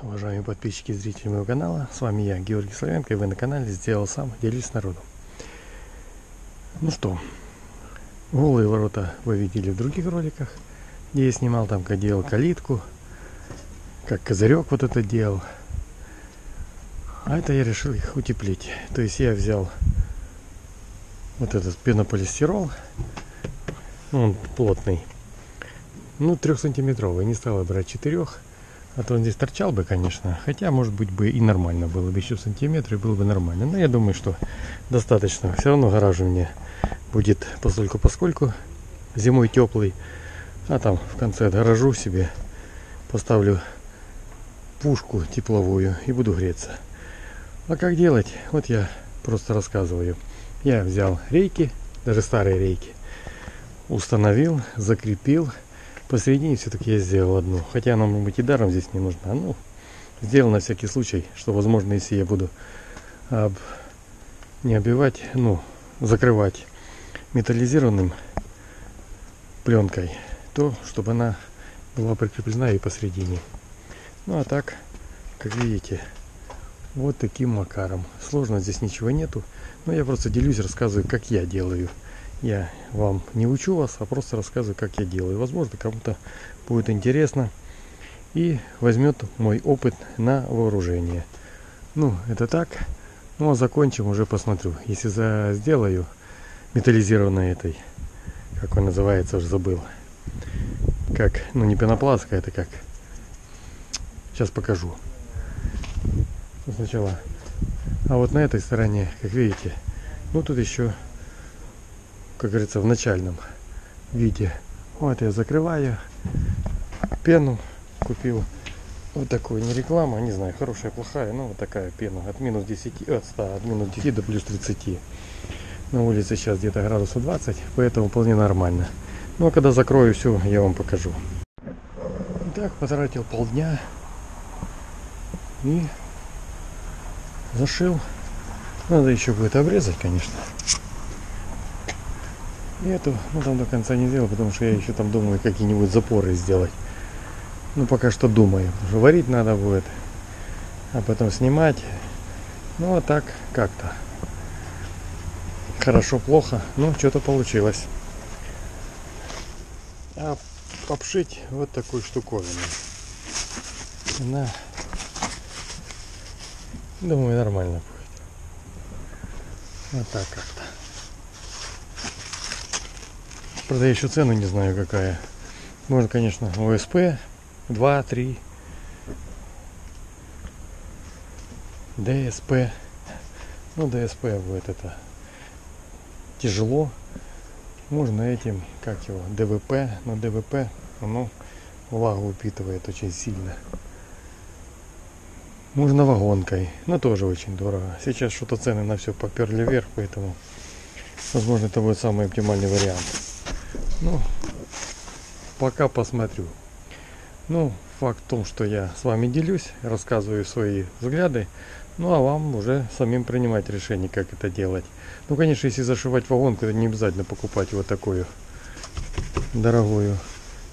Уважаемые подписчики и зрители моего канала, с вами я, Георгий Славенко, и вы на канале «Сделал сам, делюсь с народом». Ну что, голые ворота вы видели в других роликах, где я снимал там, как делал калитку, как козырек вот это делал. А это я решил их утеплить. То есть я взял вот этот пенополистирол, он плотный, ну трехсантиметровый, не стал брать четырех а то он здесь торчал бы, конечно. Хотя, может быть, бы и нормально было бы. Еще сантиметры было бы нормально. Но я думаю, что достаточно. Все равно гараж у меня будет постольку поскольку зимой теплый. А там в конце гаражу себе поставлю пушку тепловую и буду греться. А как делать? Вот я просто рассказываю. Я взял рейки, даже старые рейки, установил, закрепил Посередине все-таки я сделал одну. Хотя она, может быть, и даром здесь не нужна. Ну, сделал на всякий случай, что, возможно, если я буду об... не оббивать, ну, закрывать металлизированным пленкой, то чтобы она была прикреплена и посередине. Ну а так, как видите, вот таким макаром. Сложно здесь ничего нету, но я просто делюсь, рассказываю, как я делаю. Я вам не учу вас, а просто рассказываю, как я делаю. Возможно, кому-то будет интересно и возьмет мой опыт на вооружение. Ну, это так. Ну, а закончим, уже посмотрю. Если за сделаю металлизированной этой, как он называется, уже забыл. Как, ну не пенопластка, это как. Сейчас покажу. Сначала. А вот на этой стороне, как видите, ну тут еще как говорится, в начальном виде. Вот я закрываю пену, купил вот такую, не реклама, не знаю, хорошая, плохая, но вот такая пена от минус 10, от 100, от минус 10 до плюс 30. На улице сейчас где-то градусов 20, поэтому вполне нормально. Ну а когда закрою все, я вам покажу. Так, потратил полдня и зашил. Надо еще будет обрезать, конечно. И эту, ну там до конца не сделал, потому что я еще там думаю какие-нибудь запоры сделать. Ну пока что думаю, потому варить надо будет, а потом снимать. Ну а так как-то. Хорошо, плохо, ну что-то получилось. А обшить вот такую штуковину. Она, думаю, нормально будет. Вот так как-то. Правда, я еще цену не знаю какая. Можно, конечно, ОСП 2, 3. ДСП. Ну, ДСП будет это тяжело. Можно этим, как его, ДВП. Но ДВП, оно влагу упитывает очень сильно. Можно вагонкой, но тоже очень дорого. Сейчас что-то цены на все поперли вверх, поэтому, возможно, это будет самый оптимальный вариант. Ну, пока посмотрю. Ну, факт в том, что я с вами делюсь, рассказываю свои взгляды. Ну, а вам уже самим принимать решение, как это делать. Ну, конечно, если зашивать вагонку, то не обязательно покупать вот такую дорогую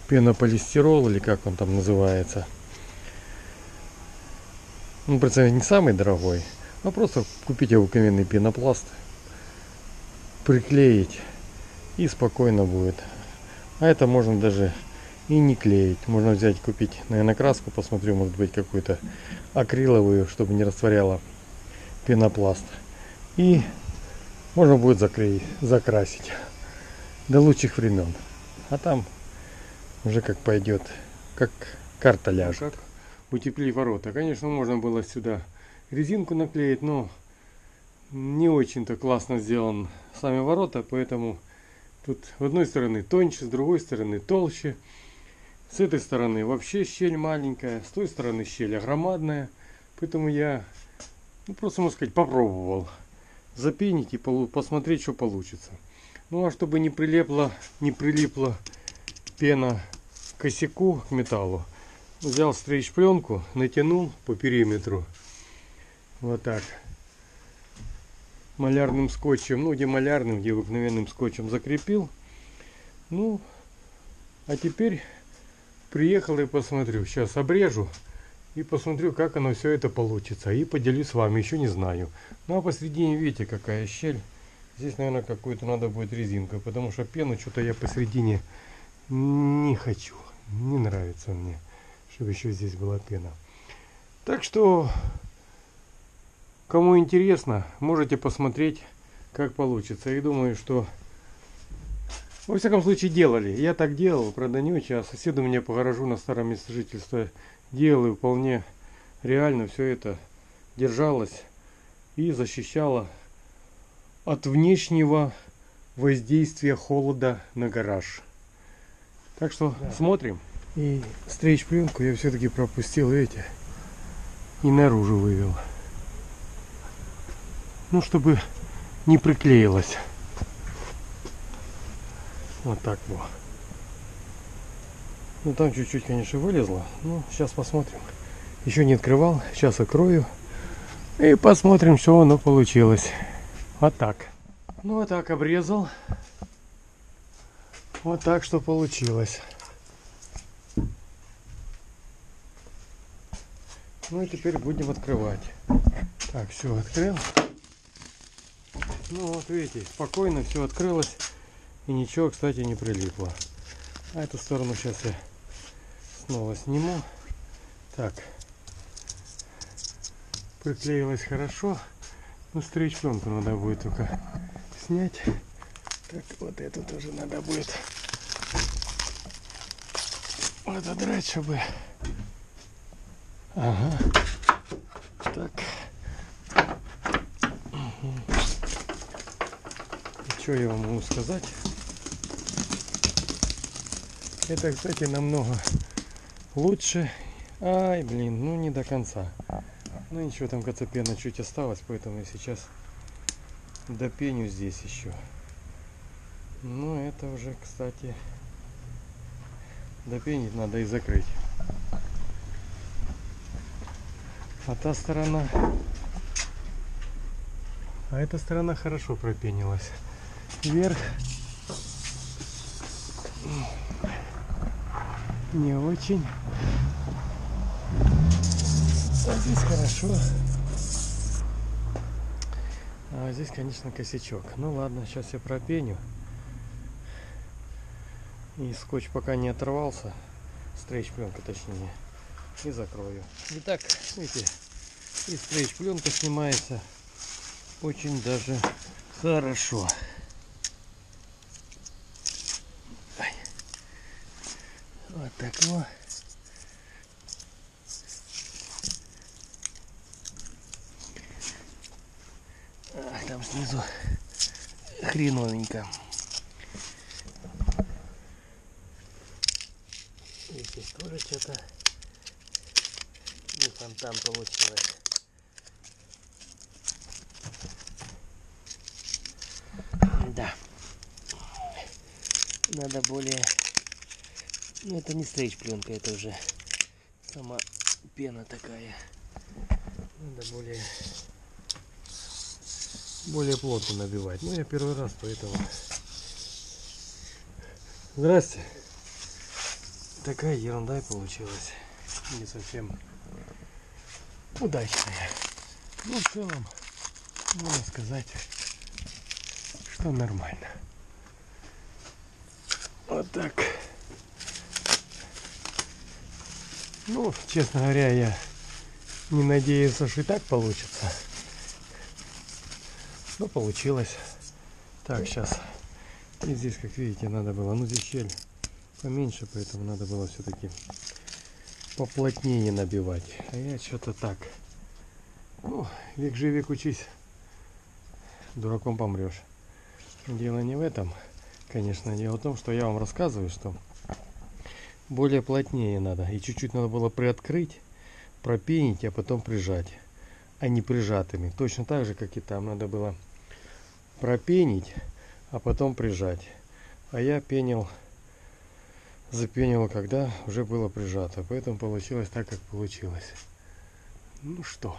пенополистирол, или как он там называется. Ну, процент не самый дорогой, а просто купить обыкновенный пенопласт, приклеить и спокойно будет а это можно даже и не клеить. Можно взять, купить, наверное, краску, посмотрю, может быть, какую-то акриловую, чтобы не растворяла пенопласт. И можно будет заклеить, закрасить до лучших времен. А там уже как пойдет, как карта ляжет. Как утепли ворота. Конечно, можно было сюда резинку наклеить, но не очень-то классно сделан сами ворота, поэтому Тут с одной стороны тоньше, с другой стороны толще. С этой стороны вообще щель маленькая, с той стороны щель громадная. Поэтому я, ну, просто, можно сказать, попробовал запенить и посмотреть, что получится. Ну а чтобы не прилепла, не прилипла пена к косяку, к металлу, взял стрейч пленку, натянул по периметру. Вот так малярным скотчем, ну где малярным, где обыкновенным скотчем закрепил. Ну, а теперь приехал и посмотрю. Сейчас обрежу и посмотрю, как оно все это получится. И поделюсь с вами, еще не знаю. Ну а посередине, видите, какая щель. Здесь, наверное, какую-то надо будет резинку, потому что пену что-то я посередине не хочу. Не нравится мне, чтобы еще здесь была пена. Так что, кому интересно, можете посмотреть, как получится. И думаю, что во всяком случае делали. Я так делал, правда не очень, а соседу мне по гаражу на старом месте жительства делал и вполне реально все это держалось и защищало от внешнего воздействия холода на гараж. Так что да. смотрим. И стрейч пленку я все-таки пропустил эти и наружу вывел. Ну, чтобы не приклеилось. Вот так вот. Ну там чуть-чуть, конечно, вылезло. Ну, сейчас посмотрим. Еще не открывал. Сейчас открою. И посмотрим, что оно получилось. Вот так. Ну, вот так обрезал. Вот так, что получилось. Ну и теперь будем открывать. Так, все, открыл. Ну вот видите, спокойно все открылось. И ничего, кстати, не прилипло. А эту сторону сейчас я снова сниму. Так. Приклеилось хорошо. Ну, стричь пленку надо будет только снять. Так, вот эту тоже надо будет отодрать, чтобы... Ага. Так. Что я вам могу сказать? Это, кстати, намного лучше. Ай, блин, ну не до конца. Ну ничего, там коцепена чуть осталось, поэтому я сейчас допеню здесь еще. Ну это уже, кстати, допенить надо и закрыть. А та сторона... А эта сторона хорошо пропенилась. Вверх не очень. А здесь хорошо. А здесь, конечно, косячок. Ну ладно, сейчас я пропеню. И скотч пока не оторвался. Стрейч пленка точнее. И закрою. Итак, видите, и стрейч пленка снимается очень даже хорошо. Так вот. А, там снизу хреновенько. И здесь тоже что-то не фонтан получилось. Да. Надо более ну это не стрейч пленка, это уже сама пена такая. Надо более более плотно набивать. Ну я первый раз, поэтому. Здрасте. Такая ерунда и получилась. Не совсем удачная. Ну в целом можно сказать, что нормально. Вот так. Ну, честно говоря, я не надеялся, что и так получится. Но получилось. Так, сейчас. И здесь, как видите, надо было. Ну, здесь щель поменьше, поэтому надо было все-таки поплотнее набивать. А я что-то так. Ну, век живи, век учись. Дураком помрешь. Дело не в этом. Конечно, дело в том, что я вам рассказываю, что более плотнее надо. И чуть-чуть надо было приоткрыть, пропенить, а потом прижать. А не прижатыми. Точно так же, как и там. Надо было пропенить, а потом прижать. А я пенил, запенил, когда уже было прижато. Поэтому получилось так, как получилось. Ну что,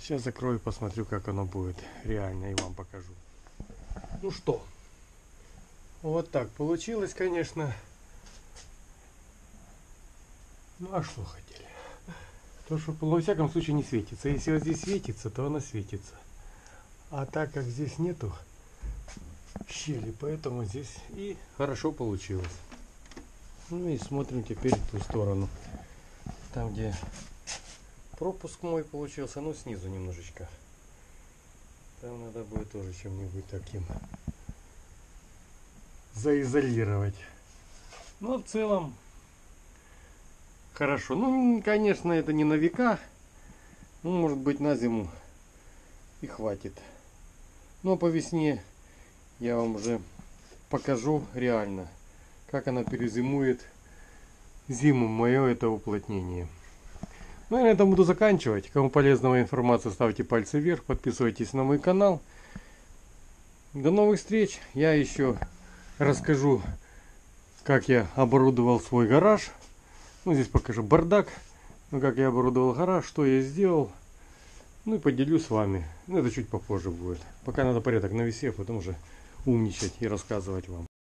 сейчас закрою, посмотрю, как оно будет реально и вам покажу. Ну что, вот так получилось, конечно. Ну а что хотели? То, что во всяком случае не светится. Если вот здесь светится, то она светится. А так как здесь нету щели, поэтому здесь и хорошо получилось. Ну и смотрим теперь в ту сторону. Там, где пропуск мой получился, ну снизу немножечко. Там надо будет тоже чем-нибудь таким заизолировать. Но в целом хорошо. Ну, конечно, это не на века. Ну, может быть, на зиму и хватит. Но по весне я вам уже покажу реально, как она перезимует зиму, мое это уплотнение. Ну и на этом буду заканчивать. Кому полезного информация, ставьте пальцы вверх, подписывайтесь на мой канал. До новых встреч. Я еще расскажу, как я оборудовал свой гараж. Ну, здесь покажу бардак. Ну, как я оборудовал гараж, что я сделал. Ну и поделюсь с вами. Ну, это чуть попозже будет. Пока надо порядок навести, а потом уже умничать и рассказывать вам.